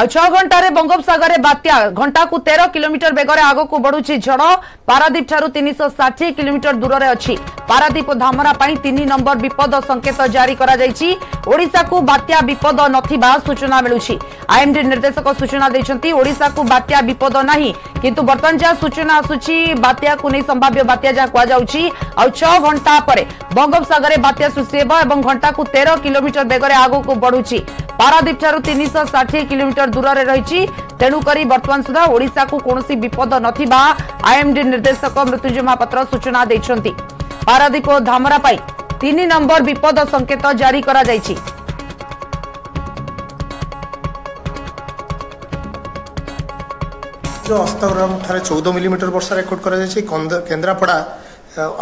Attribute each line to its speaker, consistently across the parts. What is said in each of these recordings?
Speaker 1: ଆଉ ଛଅ ଘଣ୍ଟାରେ ବଙ୍ଗୋପସାଗରରେ ବାତ୍ୟା ଘଣ୍ଟାକୁ ତେର କିଲୋମିଟର ବେଗରେ ଆଗକୁ ବଢୁଛି ଝଡ଼ ପାରାଦୀପ ଠାରୁ ତିନିଶହ ଷାଠିଏ କିଲୋମିଟର ଦୂରରେ ଅଛି ପାରାଦୀପ ଓ ଧାମରା ପାଇଁ ତିନି ନମ୍ବର ବିପଦ ସଙ୍କେତ ଜାରି କରାଯାଇଛି ଓଡ଼ିଶାକୁ ବାତ୍ୟା ବିପଦ ନଥିବା ସୂଚନା ମିଳୁଛି ଆଇଏମ୍ଡି ନିର୍ଦ୍ଦେଶକ ସୂଚନା ଦେଇଛନ୍ତି ଓଡ଼ିଶାକୁ ବାତ୍ୟା ବିପଦ ନାହିଁ କିନ୍ତୁ ବର୍ତ୍ତମାନ ଯାହା ସୂଚନା ଆସୁଛି ବାତ୍ୟାକୁ ନେଇ ସମ୍ଭାବ୍ୟ ବାତ୍ୟା ଯାହା କୁହାଯାଉଛି ଆଉ ଛଅ ଘଣ୍ଟା ପରେ ବଙ୍ଗୋପସାଗରରେ ବାତ୍ୟା ସୃଷ୍ଟି ହେବ ଏବଂ ଘଣ୍ଟାକୁ ତେର କିଲୋମିଟର ବେଗରେ ଆଗକୁ ବଢୁଛି ପାରାଦୀପ ଠାରୁ ତିନିଶହ ଷାଠିଏ କିଲୋମିଟର કિલોમીટર દૂરરે રહી તેણુકરી બર્તમાન સુધા ઓડિશાકુ કોણસી વિપદ નથિબા આઈએમડી નિર્દેશક મૃત્યુંજય મહાપાત્ર સૂચના ଦେଇଛନ୍ତି ପାରାଦୀପ ଓ ଧାମରା ପାଇଁ ତିନି ନମ୍ବର ବିପଦ ସଂକେତ ଜାରି କରାଯାଇଛି
Speaker 2: ଯେଉଁ ଅସ୍ତଗ୍ରମଠାରେ ଚଉଦ ମିଲିମିଟର ବର୍ଷା ରେକର୍ଡ କରାଯାଇଛି କେନ୍ଦ୍ରାପଡ଼ା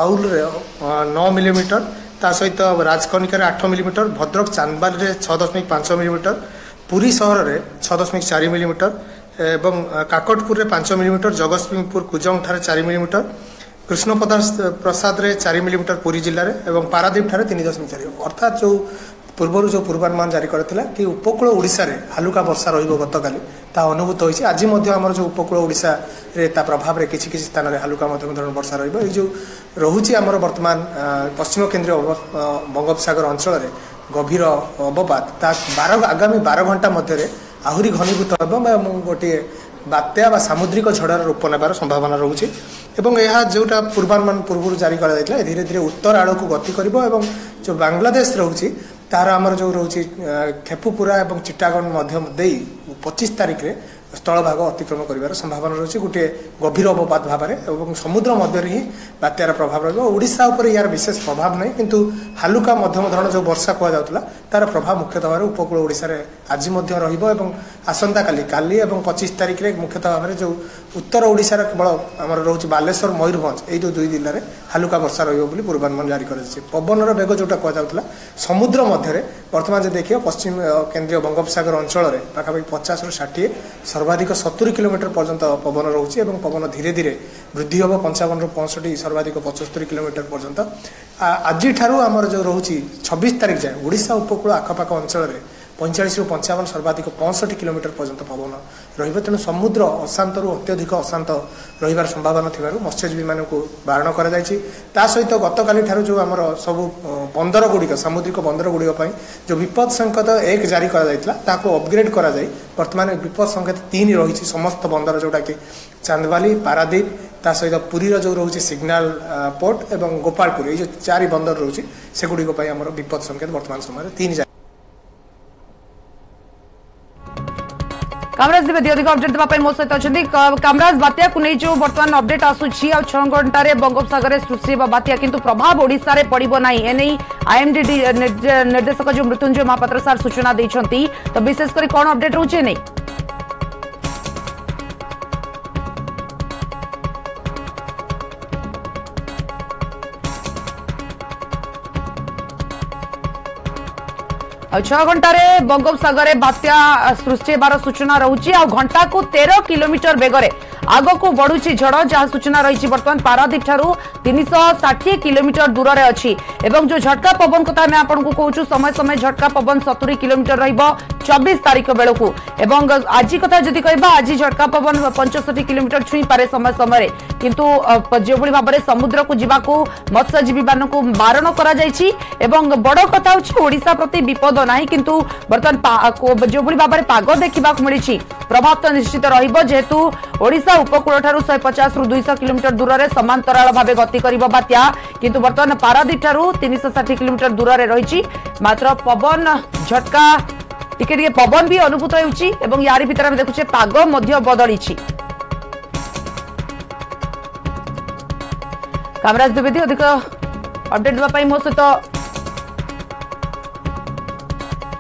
Speaker 2: ଆଉଲରେ ନଅ ମିଲିମିଟର ତା ସହିତ ରାଜକନିକାରେ ଆଠ ମିଲିମିଟର ଭଦ୍ରକ ଚାନ୍ଦବାଲିରେ ଛଅ ଦଶମିକ ପାଞ୍ଚ ମିଲିମିଟର ପୁରୀ ସହରରେ ଛଅ ଦଶମିକ ଚାରି ମିଲିମିଟର ଏବଂ କାକଟପୁରରେ ପାଞ୍ଚ ମିଲିମିଟର ଜଗତସିଂହପୁର କୁଜଙ୍ଗଠାରେ ଚାରି ମିଲିମିଟର କୃଷ୍ଣପଦା ପ୍ରସାଦରେ ଚାରି ମିଲିମିଟର ପୁରୀ ଜିଲ୍ଲାରେ ଏବଂ ପାରାଦ୍ୱୀପଠାରେ ତିନି ଦଶମିକ ଚାରି ଅର୍ଥାତ୍ ଯେଉଁ ପୂର୍ବରୁ ଯେଉଁ ପୂର୍ବାନୁମାନ ଜାରି କରିଥିଲା କି ଉପକୂଳ ଓଡ଼ିଶାରେ ହାଲୁକା ବର୍ଷା ରହିବ ଗତକାଲି ତାହା ଅନୁଭୂତ ହୋଇଛି ଆଜି ମଧ୍ୟ ଆମର ଯେଉଁ ଉପକୂଳ ଓଡ଼ିଶାରେ ତା ପ୍ରଭାବରେ କିଛି କିଛି ସ୍ଥାନରେ ହାଲୁକା ମଧ୍ୟମ ଧରଣର ବର୍ଷା ରହିବ ଏଇ ଯେଉଁ ରହୁଛି ଆମର ବର୍ତ୍ତମାନ ପଶ୍ଚିମ କେନ୍ଦ୍ରୀୟ ବଙ୍ଗୋପସାଗର ଅଞ୍ଚଳରେ ଗଭୀର ଅବପାତ ତା ବାର ଆଗାମୀ ବାର ଘଣ୍ଟା ମଧ୍ୟରେ ଆହୁରି ଘନୀଭୂତ ହେବ ଏବଂ ଗୋଟିଏ ବାତ୍ୟା ବା ସାମୁଦ୍ରିକ ଝଡ଼ର ରୂପ ନେବାର ସମ୍ଭାବନା ରହୁଛି ଏବଂ ଏହା ଯେଉଁଟା ପୂର୍ବାନୁମାନ ପୂର୍ବରୁ ଜାରି କରାଯାଇଥିଲା ଧୀରେ ଧୀରେ ଉତ୍ତର ଆଡ଼କୁ ଗତି କରିବ ଏବଂ ଯେଉଁ ବାଂଲାଦେଶ ରହୁଛି ତାହାର ଆମର ଯେଉଁ ରହୁଛି ଖେପୁପୁରା ଏବଂ ଚିଟାଗଡ଼ ମଧ୍ୟ ଦେଇ ପଚିଶ ତାରିଖରେ ସ୍ଥଳଭାଗ ଅତିକ୍ରମ କରିବାର ସମ୍ଭାବନା ରହିଛି ଗୋଟିଏ ଗଭୀର ଅବପାତ ଭାବରେ ଏବଂ ସମୁଦ୍ର ମଧ୍ୟରେ ହିଁ ବାତ୍ୟାର ପ୍ରଭାବ ରହିବ ଓଡ଼ିଶା ଉପରେ ଏହାର ବିଶେଷ ପ୍ରଭାବ ନାହିଁ କିନ୍ତୁ ହାଲୁକା ମଧ୍ୟମ ଧରଣର ଯେଉଁ ବର୍ଷା କୁହାଯାଉଥିଲା ତା'ର ପ୍ରଭାବ ମୁଖ୍ୟତଃ ଭାବରେ ଉପକୂଳ ଓଡ଼ିଶାରେ ଆଜି ମଧ୍ୟ ରହିବ ଏବଂ ଆସନ୍ତାକାଲି କାଲି ଏବଂ ପଚିଶ ତାରିଖରେ ମୁଖ୍ୟତଃ ଭାବରେ ଯେଉଁ ଉତ୍ତର ଓଡ଼ିଶାର କେବଳ ଆମର ରହୁଛି ବାଲେଶ୍ୱର ମୟୂରଭଞ୍ଜ ଏଇ ଯେଉଁ ଦୁଇ ଜିଲ୍ଲାରେ ହାଲୁକା ବର୍ଷା ରହିବ ବୋଲି ପୂର୍ବାନୁମାନ ଜାରି କରାଯାଇଛି ପବନର ବେଗ ଯେଉଁଟା କୁହାଯାଉଥିଲା ସମୁଦ୍ର ମଧ୍ୟରେ ବର୍ତ୍ତମାନ ଯଦି ଦେଖିବ ପଶ୍ଚିମ କେନ୍ଦ୍ରୀୟ ବଙ୍ଗୋପସାଗର ଅଞ୍ଚଳରେ ପାଖାପାଖି ପଚାଶରୁ ଷାଠିଏ ସର୍ବାଧିକ ସତୁରି କିଲୋମିଟର ପର୍ଯ୍ୟନ୍ତ ପବନ ରହୁଛି ଏବଂ ପବନ ଧୀରେ ଧୀରେ ବୃଦ୍ଧି ହେବ ପଞ୍ଚାବନରୁ ପଞ୍ଚଷଠି ସର୍ବାଧିକ ପଞ୍ଚସ୍ତରୀ କିଲୋମିଟର ପର୍ଯ୍ୟନ୍ତ ଆଜିଠାରୁ ଆମର ଯେଉଁ ରହୁଛି ଛବିଶ ତାରିଖ ଯାଏଁ ଓଡ଼ିଶା ଉପକୂଳ ଆଖପାଖ ଅଞ୍ଚଳରେ ପଇଁଚାଳିଶରୁ ପଞ୍ଚାବନ ସର୍ବାଧିକ ପଞ୍ଚଷଠି କିଲୋମିଟର ପର୍ଯ୍ୟନ୍ତ ପବନ ରହିବ ତେଣୁ ସମୁଦ୍ର ଅଶାନ୍ତରୁ ଅତ୍ୟଧିକ ଅଶାନ୍ତ ରହିବାର ସମ୍ଭାବନା ଥିବାରୁ ମତ୍ସ୍ୟଜୀବୀମାନଙ୍କୁ ବାରଣ କରାଯାଇଛି ତା ସହିତ ଗତକାଲିଠାରୁ ଯେଉଁ ଆମର ସବୁ ବନ୍ଦରଗୁଡ଼ିକ ସାମୁଦ୍ରିକ ବନ୍ଦରଗୁଡ଼ିକ ପାଇଁ ଯେଉଁ ବିପଦ ସଂକେତ ଏକ ଜାରି କରାଯାଇଥିଲା ତାହାକୁ ଅପଗ୍ରେଡ୍ କରାଯାଇ ବର୍ତ୍ତମାନ ବିପଦ ସଂକେତ ତିନି ରହିଛି ସମସ୍ତ ବନ୍ଦର ଯେଉଁଟାକି ଚାନ୍ଦବାଲି ପାରାଦୀପ ତା ସହିତ ପୁରୀର ଯେଉଁ ରହୁଛି ସିଗ୍ନାଲ ପୋର୍ଟ ଏବଂ ଗୋପାଳପୁର ଏଇ ଯେଉଁ ଚାରି ବନ୍ଦର ରହୁଛି ସେଗୁଡ଼ିକ ପାଇଁ ଆମର ବିପଦ ସଂକେତ ବର୍ତ୍ତମାନ ସମୟରେ ତିନି
Speaker 1: କାମରାଜ ଦ୍ୱିବେଦୀ ଅଧିକ ଅପଡେଟ୍ ଦେବା ପାଇଁ ମୋ ସହିତ ଅଛନ୍ତି କାମରାଜ ବାତ୍ୟାକୁ ନେଇ ଯେଉଁ ବର୍ତ୍ତମାନ ଅପଡେଟ୍ ଆସୁଛି ଆଉ ଛଅ ଘଣ୍ଟାରେ ବଙ୍ଗୋପସାଗରରେ ସୃଷ୍ଟି ହେବ ବାତ୍ୟା କିନ୍ତୁ ପ୍ରଭାବ ଓଡ଼ିଶାରେ ପଡ଼ିବ ନାହିଁ ଏନେଇ ଆଇଏମ୍ଡି ନିର୍ଦ୍ଦେଶକ ଯେଉଁ ମୃତ୍ୟୁଞ୍ଜୟ ମହାପାତ୍ର ସାର୍ ସୂଚନା ଦେଇଛନ୍ତି ତ ବିଶେଷ କରି କ'ଣ ଅପଡେଟ୍ ରହୁଛି ଏନେଇ ଛଅ ଘଣ୍ଟାରେ ବଙ୍ଗୋପସାଗରରେ ବାତ୍ୟା ସୃଷ୍ଟି ହେବାର ସୂଚନା ରହୁଛି ଆଉ ଘଣ୍ଟାକୁ ତେର କିଲୋମିଟର ବେଗରେ આગકુ બઢુચી ઝડ જ્યાં સૂચના રહી બર્તમાન પારાદીપ ઠાર તીનશ ષાઠી કિલોમીટર દૂરરે અછી એવં જો ઝટકા પવન કથા અમે આપણકુ કહુଛୁ સમય સમય ઝટકા પવન સતુરી કિલોમીટર રહીબ চবিশ তারিখ বেড়ে এবং আজি কথা যদি কহবা আজি ঝটকা পবন পঞ্চষঠি কিলোমিটর ছুঁই পারে সময় সময় কিন্তু যেভাবে ভাবে সমুদ্রক যা মৎস্যজীবী মানুষ বারণ করা যাই এবং বড় কথা হচ্ছে ওড়শা প্রতি বিপদ না কিন্তু বর্তমান যেভাবে ভাবে পাগ দেখা মিছে ପ୍ରଭାବ ତ ନିଶ୍ଚିତ ରହିବ ଯେହେତୁ ଓଡ଼ିଶା ଉପକୂଳଠାରୁ ଶହେ ପଚାଶରୁ ଦୁଇଶହ କିଲୋମିଟର ଦୂରରେ ସମାନ୍ତରାଳ ଭାବେ ଗତି କରିବ ବାତ୍ୟା କିନ୍ତୁ ବର୍ତ୍ତମାନ ପାରାଦୀପଠାରୁ ତିନିଶହ ଷାଠିଏ କିଲୋମିଟର ଦୂରରେ ରହିଛି ମାତ୍ର ପବନ ଝଟକା ଟିକେ ଟିକେ ପବନ ବି ଅନୁଭୂତ ହେଉଛି ଏବଂ ୟାରି ଭିତରେ ଆମେ ଦେଖୁଛେ ପାଗ ମଧ୍ୟ ବଦଳିଛି କାମରାଜ ଦ୍ୱିବେଦୀ ଅଧିକ ଅପଡେଟ୍ ଦେବା ପାଇଁ ମୋ ସହିତ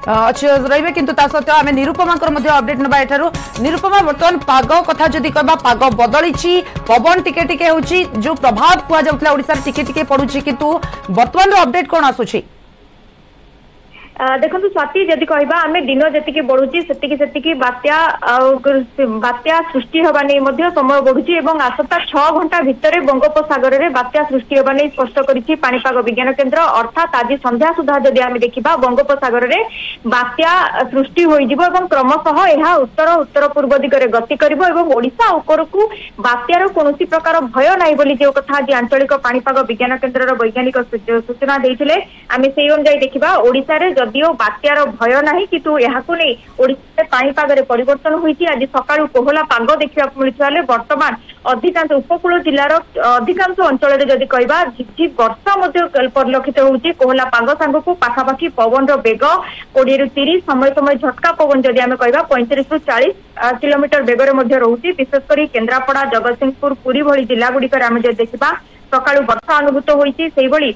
Speaker 1: रही कि सत्वे आम निरुपमा अपडेट ना यार निरुपमा बर्तमान पग कथा जदि कह पाग बदली पवन टिके टिके हो प्रभाव कहला टिके टिके पड़ू कि बर्तमान अपडेट कौन
Speaker 3: आसूरी ଦେଖନ୍ତୁ ସ୍ୱାତି ଯଦି କହିବା ଆମେ ଦିନ ଯେତିକି ବଢୁଛି ସେତିକି ସେତିକି ବାତ୍ୟା ଆଉ ବାତ୍ୟା ସୃଷ୍ଟି ହେବା ନେଇ ମଧ୍ୟ ସମୟ ବଢୁଛି ଏବଂ ଆସନ୍ତା ଛଅ ଘଣ୍ଟା ଭିତରେ ବଙ୍ଗୋପସାଗରରେ ବାତ୍ୟା ସୃଷ୍ଟି ହେବା ନେଇ ସ୍ପଷ୍ଟ କରିଛି ପାଣିପାଗ ବିଜ୍ଞାନ କେନ୍ଦ୍ର ଅର୍ଥାତ୍ ଆଜି ସନ୍ଧ୍ୟା ସୁଦ୍ଧା ଯଦି ଆମେ ଦେଖିବା ବଙ୍ଗୋପସାଗରରେ ବାତ୍ୟା ସୃଷ୍ଟି ହୋଇଯିବ ଏବଂ କ୍ରମଶଃ ଏହା ଉତ୍ତର ଉତ୍ତର ପୂର୍ବ ଦିଗରେ ଗତି କରିବ ଏବଂ ଓଡ଼ିଶା ଉପରକୁ ବାତ୍ୟାର କୌଣସି ପ୍ରକାର ଭୟ ନାହିଁ ବୋଲି ଯେଉଁ କଥା ଆଜି ଆଞ୍ଚଳିକ ପାଣିପାଗ ବିଜ୍ଞାନ କେନ୍ଦ୍ରର ବୈଜ୍ଞାନିକ ସୂଚନା ଦେଇଥିଲେ ଆମେ ସେଇ ଅନୁଯାୟୀ ଦେଖିବା ଓଡ଼ିଶାରେ ଯଦି ଯଦିଓ ବାତ୍ୟାର ଭୟ ନାହିଁ କିନ୍ତୁ ଏହାକୁ ନେଇ ଓଡ଼ିଶାରେ ପାଣିପାଗରେ ପରିବର୍ତ୍ତନ ହୋଇଛି ଆଜି ସକାଳୁ କୋହଲା ପାଗ ଦେଖିବାକୁ ମିଳିଥିବା ହେଲେ ବର୍ତ୍ତମାନ ଅଧିକାଂଶ ଉପକୂଳ ଜିଲ୍ଲାର ଅଧିକାଂଶ ଅଞ୍ଚଳରେ ଯଦି କହିବା ଝିପଝିପ ବର୍ଷା ମଧ୍ୟ ପରିଲକ୍ଷିତ ହେଉଛି କୋହଲା ପାଗ ସାଙ୍ଗକୁ ପାଖାପାଖି ପବନର ବେଗ କୋଡ଼ିଏରୁ ତିରିଶ ସମୟ ସମୟ ଝଟକା ପବନ ଯଦି ଆମେ କହିବା ପଇଁତିରିଶରୁ ଚାଳିଶ କିଲୋମିଟର ବେଗରେ ମଧ୍ୟ ରହୁଛି ବିଶେଷ କରି କେନ୍ଦ୍ରାପଡ଼ା ଜଗତସିଂହପୁର ପୁରୀ ଭଳି ଜିଲ୍ଲାଗୁଡ଼ିକରେ ଆମେ ଯଦି ଦେଖିବା ସକାଳୁ ବର୍ଷା ଅନୁଭୂତ ହୋଇଛି ସେଇଭଳି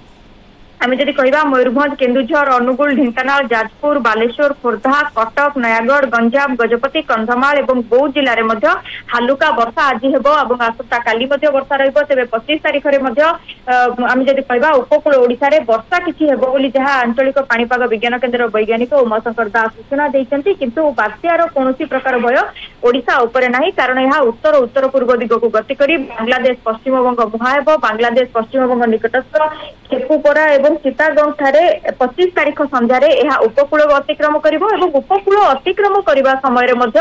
Speaker 3: আমি যদি কহিবা ময়ূরভঞ্জ কেন্দুঝর অনুগুল ঢেঙ্কানাল যাজপুর বালেশ্বর খোর্ধা কটক নয়াগড় গঞ্জাম গজপতি কন্ধমাল এবং বৌদ্ধ জেলার মধ্য হালুকা বর্ষা আজি হব এবং আসন্তা কালি মধ্য বর্ষা রহব তবে পঁচিশ তারিখের মধ্য আমি যদি কহিবা উপকূল ওড়িশার বর্ষা কিছু হব বলে যা আঞ্চলিক পাপাগ বিজ্ঞান কেন্দ্র বৈজ্ঞানিক উমাশঙ্কর দাস সূচনা দিয়েছেন কিন্তু বাত্যার କୌଣସି প্রকার ভয় ଓଡ଼ିଶା উপরে না কারণ এ উত্তর উত্তর পূর্ব দিগক গতি করে বাংলাদেশ পশ্চিমবঙ্গ ମୁହାଁ হব বাংলাদেশ পশ্চিমবঙ্গ নিকটস্থ ଖେପୁପରା ଏବଂ ଚିତାଗଂଠାରେ ପଚିଶ ତାରିଖ ସନ୍ଧ୍ୟାରେ ଏହା ଉପକୂଳ ଅତିକ୍ରମ କରିବ ଏବଂ ଉପକୂଳ ଅତିକ୍ରମ କରିବା ସମୟରେ ମଧ୍ୟ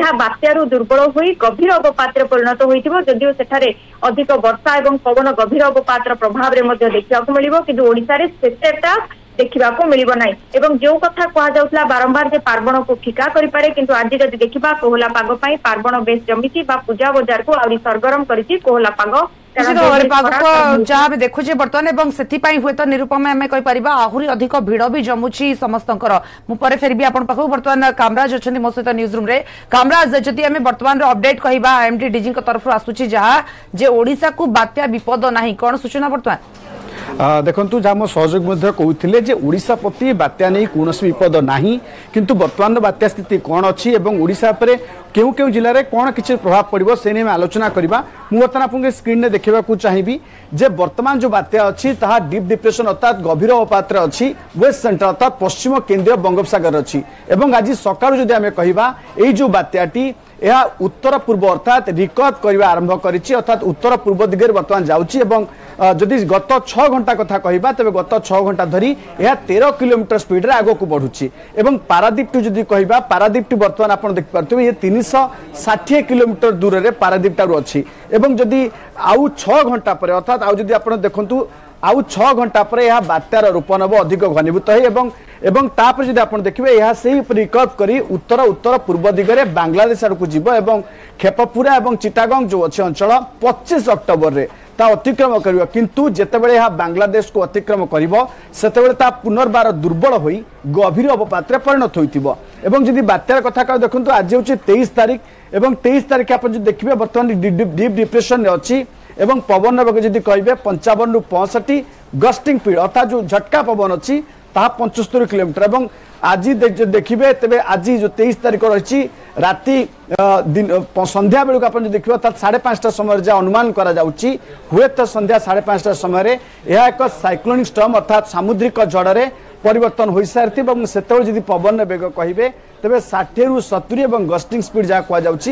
Speaker 3: ଏହା ବାତ୍ୟାରୁ ଦୁର୍ବଳ ହୋଇ ଗଭୀର ଅବପାତରେ ପରିଣତ ହୋଇଥିବ ଯଦିଓ ସେଠାରେ ଅଧିକ ବର୍ଷା ଏବଂ ପବନ ଗଭୀର ଅବପାତର ପ୍ରଭାବରେ ମଧ୍ୟ ଦେଖିବାକୁ ମିଳିବ କିନ୍ତୁ ଓଡ଼ିଶାରେ ସେତେଟା
Speaker 1: देखा मिलना ना जो कथ कहला बारंबार जे पार्वण को ठिका करें कि आज जदि देखा कोहला पग पार्वण बेस जमी पूजा बजार को आज सरगरम करहला पग देखुचे समस्त मुझे फिर बर्तमान कामराज अच्छा मो सहित न्यूज ना कौन सूचना
Speaker 4: बर्तमान ଦେଖନ୍ତୁ ଯାହା ଆମ ସହଯୋଗ ମଧ୍ୟ କହୁଥିଲେ ଯେ ଓଡ଼ିଶା ପ୍ରତି ବାତ୍ୟା ନେଇ କୌଣସି ବିପଦ ନାହିଁ କିନ୍ତୁ ବର୍ତ୍ତମାନର ବାତ୍ୟା ସ୍ଥିତି କ'ଣ ଅଛି ଏବଂ ଓଡ଼ିଶା ଉପରେ କେଉଁ କେଉଁ ଜିଲ୍ଲାରେ କ'ଣ କିଛି ପ୍ରଭାବ ପଡ଼ିବ ସେ ନେଇ ଆମେ ଆଲୋଚନା କରିବା ମୁଁ ବର୍ତ୍ତମାନ ଆପଣଙ୍କ ସ୍କ୍ରିନ୍ରେ ଦେଖିବାକୁ ଚାହିଁବି ଯେ ବର୍ତ୍ତମାନ ଯେଉଁ ବାତ୍ୟା ଅଛି ତାହା ଡିପ୍ ଡିପ୍ରେସନ୍ ଅର୍ଥାତ୍ ଗଭୀର ଅବପାତରେ ଅଛି ୱେଷ୍ଟ ସେଣ୍ଟର ଅର୍ଥାତ୍ ପଶ୍ଚିମ କେନ୍ଦ୍ରୀୟ ବଙ୍ଗୋପସାଗର ଅଛି ଏବଂ ଆଜି ସକାଳୁ ଯଦି ଆମେ କହିବା ଏଇ ଯେଉଁ ବାତ୍ୟାଟି ଏହା ଉତ୍ତର ପୂର୍ବ ଅର୍ଥାତ୍ ରିକଭ୍ କରିବା ଆରମ୍ଭ କରିଛି ଅର୍ଥାତ୍ ଉତ୍ତର ପୂର୍ବ ଦିଗରେ ବର୍ତ୍ତମାନ ଯାଉଛି ଏବଂ ଯଦି ଗତ ଛଅ ଘଣ୍ଟା କଥା କହିବା ତେବେ ଗତ ଛଅ ଘଣ୍ଟା ଧରି ଏହା ତେର କିଲୋମିଟର ସ୍ପିଡ଼ରେ ଆଗକୁ ବଢ଼ୁଛି ଏବଂ ପାରାଦ୍ୱୀପଟି ଯଦି କହିବା ପାରାଦ୍ୱୀପଟି ବର୍ତ୍ତମାନ ଆପଣ ଦେଖିପାରୁଥିବେ ଏ ତିନିଶହ ଷାଠିଏ କିଲୋମିଟର ଦୂରରେ ପାରାଦ୍ୱୀପଠାରୁ ଅଛି ଏବଂ ଯଦି ଆଉ ଛଅ ଘଣ୍ଟା ପରେ ଅର୍ଥାତ୍ ଆଉ ଯଦି ଆପଣ ଦେଖନ୍ତୁ ଆଉ ଛଅ ଘଣ୍ଟା ପରେ ଏହା ବାତ୍ୟାର ରୂପ ନେବ ଅଧିକ ଘନୀଭୂତ ହେଇ ଏବଂ ଏବଂ ତାପରେ ଯଦି ଆପଣ ଦେଖିବେ ଏହା ସେହି ରିକର୍ଭ କରି ଉତ୍ତର ଉତ୍ତର ପୂର୍ବ ଦିଗରେ ବାଂଲାଦେଶ ଆଡ଼କୁ ଯିବ ଏବଂ କ୍ଷେପପୁରା ଏବଂ ଚିତାଗଙ୍ଗ ଯେଉଁ ଅଛି ଅଞ୍ଚଳ ପଚିଶ ଅକ୍ଟୋବରରେ ତା ଅତିକ୍ରମ କରିବ କିନ୍ତୁ ଯେତେବେଳେ ଏହା ବାଂଲାଦେଶକୁ ଅତିକ୍ରମ କରିବ ସେତେବେଳେ ତାହା ପୁନର୍ବାର ଦୁର୍ବଳ ହୋଇ ଗଭୀର ଅବପାତରେ ପରିଣତ ହୋଇଥିବ ଏବଂ ଯଦି ବାତ୍ୟାର କଥା କହିବା ଦେଖନ୍ତୁ ଆଜି ହେଉଛି ତେଇଶ ତାରିଖ ଏବଂ ତେଇଶ ତାରିଖ ଆପଣ ଯଦି ଦେଖିବେ ବର୍ତ୍ତମାନ ଡିପ୍ ଡିପ୍ରେସନରେ ଅଛି ଏବଂ ପବନର ବେଗ ଯଦି କହିବେ ପଞ୍ଚାବନରୁ ପଞ୍ଚଷଠି ଗଷ୍ଟିଂ ପିଡ଼ ଅର୍ଥାତ୍ ଯେଉଁ ଝଟକା ପବନ ଅଛି ତାହା ପଞ୍ଚସ୍ତରୀ କିଲୋମିଟର ଏବଂ ଆଜି ଦେଖିବେ ତେବେ ଆଜି ଯେଉଁ ତେଇଶ ତାରିଖ ରହିଛି ରାତି ସନ୍ଧ୍ୟାବେଳକୁ ଆପଣ ଯଦି ଦେଖିବେ ତା ସାଢ଼େ ପାଞ୍ଚଟା ସମୟରେ ଯାହା ଅନୁମାନ କରାଯାଉଛି ହୁଏତ ସନ୍ଧ୍ୟା ସାଢ଼େ ପାଞ୍ଚଟା ସମୟରେ ଏହା ଏକ ସାଇକ୍ଲୋନିକ ଷ୍ଟମ୍ ଅର୍ଥାତ୍ ସାମୁଦ୍ରିକ ଜଡ଼ରେ পরিবর্তন হয়ে সারি এবং সেতবে যদি পবন বেগ কহবে তবে ষাঠিয়ে সতুরি এবং গস্টিং স্পিড যা কুযাচ্ছে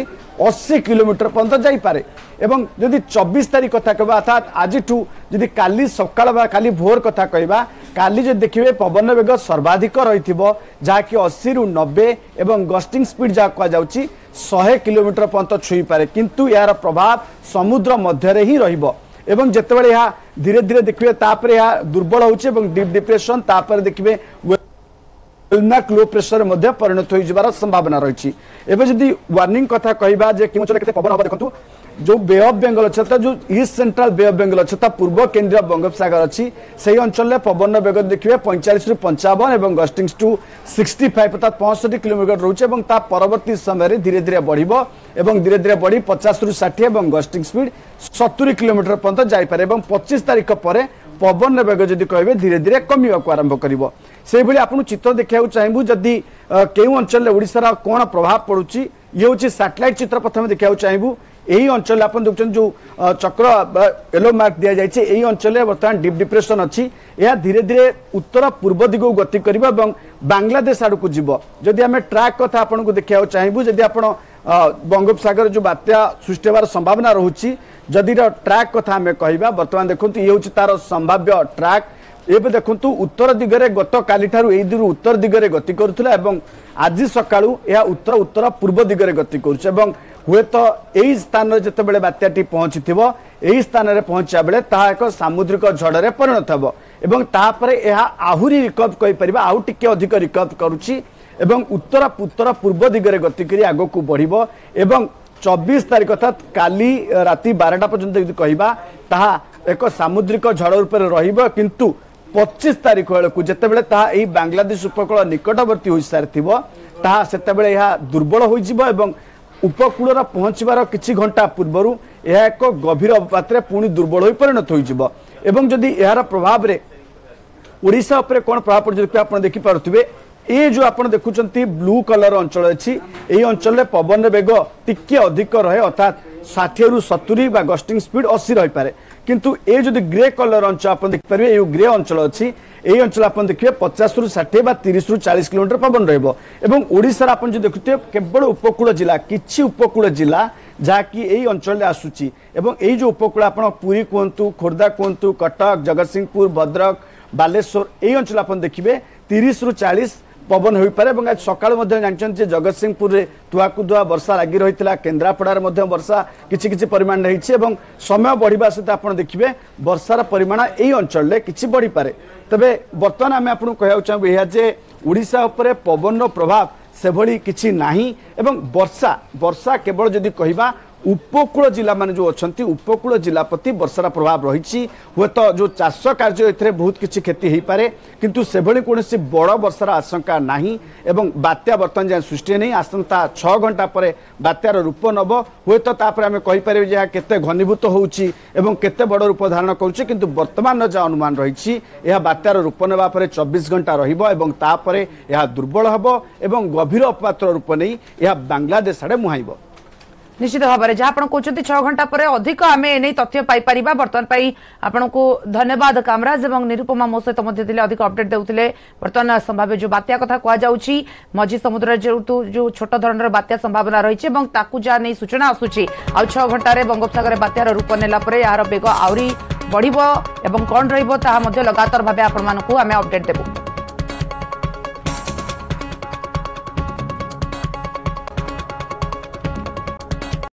Speaker 4: অশী কিলোমিটর পর্যন্ত যাইপরে এবং যদি চব্বিশ তারিখ কথা কহবা অর্থাৎ আজিঠু যদি কালি সকাল বা কালি ভোর কথা কহবা কালি যদি দেখবে পবন বেগ সর্বাধিক রয়েছে যা কি অশী রু নবে এবং গস্টিং স্পিড যা কুযাচ্ছে শহে কিলোমিটর পর্যন্ত ছুঁইপরে কিন্তু এর প্রভাব সমুদ্র মধ্যে হি রহব এবং যেতবে धीरे धीरे देखिए दुर्बल हो डिप्रेसन देखिए ইলনাক লো প্রেসরের মধ্যে পরিণত হয়ে যাবার সম্ভাবনা রয়েছে এবে যদি ওয়ার্নিং কথা কহা যে কেউ কেতে পবন হব দেখুন जो बे अफ बेङ्गल अझ जो east central bay of Bengal अझ त पूर्व केन्द्रीय बङ्गोपसगर अझै सही अञ्चल पवन बेग देखिए पैँचालिस रु पञ्चावन गस्टिङ्स टु सिक्सटी फाइभ अर्थात् पँसठी किलोमिटर रहेछ ता परवर्ती समयले धीरे धीरे बढ्यो धीरे धीरे बढी पचास रु साठी गस्टिङ स्पिड सतुरी किलोमिटर पर्यन्त जाइपारे पच्चिस तारिख पर ପବନ ବେଗ ଯଦି କହିବେ ଧୀରେ ଧୀରେ କମିବାକୁ ଆରମ୍ଭ କରିବ ସେହିଭଳି ଆପଣ ଚିତ୍ର ଦେଖିବାକୁ ଚାହିଁବୁ ଯଦି କେଉଁ ଅଞ୍ଚଳରେ ଓଡ଼ିଶାର କ'ଣ ପ୍ରଭାବ ପଡ଼ୁଛି ଇଏ ହେଉଛି ସାଟେଲାଇଟ୍ ଚିତ୍ର ପ୍ରଥମେ ଦେଖିବାକୁ ଚାହିଁବୁ ଏହି ଅଞ୍ଚଳରେ ଆପଣ ଦେଖୁଛନ୍ତି ଯେଉଁ ଚକ୍ର ୟେଲୋ ମାର୍କ ଦିଆଯାଇଛି ଏହି ଅଞ୍ଚଳରେ ବର୍ତ୍ତମାନ ଡିପ୍ ଡିପ୍ରେସନ୍ ଅଛି ଏହା ଧୀରେ ଧୀରେ ଉତ୍ତର ପୂର୍ବ ଦିଗକୁ ଗତି କରିବ ଏବଂ ବାଂଲାଦେଶ ଆଡ଼କୁ ଯିବ ଯଦି ଆମେ ଟ୍ରାକ୍ କଥା ଆପଣଙ୍କୁ ଦେଖିବାକୁ ଚାହିଁବୁ ଯଦି ଆପଣ ବଙ୍ଗୋପସାଗର ଯେଉଁ ବାତ୍ୟା ସୃଷ୍ଟି ହେବାର ସମ୍ଭାବନା ରହୁଛି ଯଦି ଟ୍ରାକ୍ କଥା ଆମେ କହିବା ବର୍ତ୍ତମାନ ଦେଖନ୍ତୁ ଇଏ ହେଉଛି ତାର ସମ୍ଭାବ୍ୟ ଟ୍ରାକ୍ ଏବେ ଦେଖନ୍ତୁ ଉତ୍ତର ଦିଗରେ ଗତକାଲିଠାରୁ ଏହି ଦୂର ଉତ୍ତର ଦିଗରେ ଗତି କରୁଥିଲା ଏବଂ ଆଜି ସକାଳୁ ଏହା ଉତ୍ତର ଉତ୍ତର ପୂର୍ବ ଦିଗରେ ଗତି କରୁଛି ଏବଂ ହୁଏତ ଏହି ସ୍ଥାନରେ ଯେତେବେଳେ ବାତ୍ୟାଟି ପହଞ୍ଚିଥିବ ଏହି ସ୍ଥାନରେ ପହଞ୍ଚିବା ବେଳେ ତାହା ଏକ ସାମୁଦ୍ରିକ ଝଡ଼ରେ ପରିଣତ ହେବ ଏବଂ ତାପରେ ଏହା ଆହୁରି ରିକଭ୍ କରିପାରିବା ଆଉ ଟିକେ ଅଧିକ ରିକଭ୍ କରୁଛି এবং উত্তরা উত্তরা পূর্ব দিগরে গতি করে আগুক বড়ব এবং চব্বিশ তারিখ অর্থাৎ কালি রাতে বারোটা পর্যন্ত যদি কহবা তাহা এক সামুদ্রিক ঝড় রূপে রহব কিন্তু পঁচিশ তারিখ বেড়ে যেতবে তাহা এই বাংলাদেশ উপকূল নিকটবর্তী হয়ে সারি তাহা সেতবে দুর্বল হয়ে যাব এবং উপকূল পৌঁছবার কিছু ঘণ্টা পূর্বর ଏହା গভীর ଗଭୀର পুঁ দুর্বল হয়ে পরিণত হয়ে যাব এবং যদি এর ପ୍ରଭାବରେ ওড়শা উপরে কোণ প্রভাব পড়ছে আপনার ଦେଖିପାରୁଥିବେ ଏ ଯେଉଁ ଆପଣ ଦେଖୁଛନ୍ତି ବ୍ଲୁ କଲର ଅଞ୍ଚଳ ଅଛି ଏହି ଅଞ୍ଚଳରେ ପବନର ବେଗ ଟିକିଏ ଅଧିକ ରହେ ଅର୍ଥାତ୍ ଷାଠିଏରୁ ସତୁରି ବା ଗଷ୍ଟିଂ ସ୍ପିଡ୍ ଅଶୀ ରହିପାରେ କିନ୍ତୁ ଏ ଯଦି ଗ୍ରେ କଲର ଅଞ୍ଚଳ ଆପଣ ଦେଖିପାରିବେ ଏଇ ଗ୍ରେ ଅଞ୍ଚଳ ଅଛି এই অঞ্চল আপনার দেখবে পচাশরু ষাঠিয়ে বা তিরিশ রু চাশ কিলোমিটার পবন রহব এবং ওড়শার আপনার যদি দেখুথে কেবল উপকূল জেলা কিছু উপকূল জেলা যা কি এই অঞ্চলে আসুচি এবং এই যে উপকূল আপনার পুরী কুহতু খোর্ধা কুহতু কটক জগৎসিংহপুর ভদ্রক বালেশ্বর এই অঞ্চল আপনার দেখবে তিরিশ রু চাশ ପବନ ହୋଇପାରେ ଏବଂ ଆଜି ସକାଳୁ ମଧ୍ୟ ଜାଣିଛନ୍ତି ଯେ ଜଗତସିଂହପୁରରେ ତୁଆକୁଦୁଆ ବର୍ଷା ଲାଗି ରହିଥିଲା କେନ୍ଦ୍ରାପଡ଼ାରେ ମଧ୍ୟ ବର୍ଷା କିଛି କିଛି ପରିମାଣରେ ହେଇଛି ଏବଂ ସମୟ ବଢ଼ିବା ସହିତ ଆପଣ ଦେଖିବେ ବର୍ଷାର ପରିମାଣ ଏହି ଅଞ୍ଚଳରେ କିଛି ବଢ଼ିପାରେ ତେବେ ବର୍ତ୍ତମାନ ଆମେ ଆପଣଙ୍କୁ କହିବାକୁ ଚାହିଁବୁ ଏହା ଯେ ଓଡ଼ିଶା ଉପରେ ପବନର ପ୍ରଭାବ ସେଭଳି କିଛି ନାହିଁ ଏବଂ ବର୍ଷା ବର୍ଷା କେବଳ ଯଦି କହିବା উপকূল জেলা মানে যে উপকূল জেলা প্রতি বর্ষার প্রভাব রয়েছে হুয়েত যে চাষ কার্য এতে বহু কিছু ক্ষতি হয়ে পড়ে কিন্তু সেভাবে কৌশি বড় বর্ষার আশঙ্কা না এবং বাত্যা বর্তমান যা সৃষ্টি নেই আসন্তা ছ ঘন্টা পরে বাত্যার রূপ নব হুয়েত তাপরে আমি কইপারি যে কত ঘনীভূত হচ্ছে এবং কত বড় রূপ ধারণ করছে কিন্তু বর্তমান যা অনুমান রয়েছে এ বাত্যার রূপ নেওয়া পরে চব্বিশ ঘন্টা রহব এবং তাপরে এ দুর্বল হব এবং গভীর অপমাত্র রূপ নেই এ বাংলাদেশ আড়ে মুহাইব
Speaker 1: ନିଶ୍ଚିତ ଭାବରେ ଯାହା ଆପଣ କହୁଛନ୍ତି ଛଅ ଘଣ୍ଟା ପରେ ଅଧିକ ଆମେ ଏନେଇ ତଥ୍ୟ ପାଇପାରିବା ବର୍ତ୍ତମାନ ପାଇଁ ଆପଣଙ୍କୁ ଧନ୍ୟବାଦ କାମରାଜ ଏବଂ ନିରୁପମା ମୋ ସହିତ ମଧ୍ୟ ଥିଲେ ଅଧିକ ଅପଡେଟ୍ ଦେଉଥିଲେ ବର୍ତ୍ତମାନ ସମ୍ଭାବ୍ୟ ଯେଉଁ ବାତ୍ୟା କଥା କୁହାଯାଉଛି ମଝି ସମୁଦ୍ରରେ ଯେହେତୁ ଯେଉଁ ଛୋଟ ଧରଣର ବାତ୍ୟା ସମ୍ଭାବନା ରହିଛି ଏବଂ ତାକୁ ଯାହା ନେଇ ସୂଚନା ଆସୁଛି ଆଉ ଛଅ ଘଣ୍ଟାରେ ବଙ୍ଗୋପସାଗରରେ ବାତ୍ୟାର ରୂପ ନେଲା ପରେ ଏହାର ବେଗ ଆହୁରି ବଢ଼ିବ ଏବଂ କ'ଣ ରହିବ ତାହା ମଧ୍ୟ ଲଗାତାର ଭାବେ ଆପଣମାନଙ୍କୁ ଆମେ ଅପଡେଟ୍ ଦେବୁ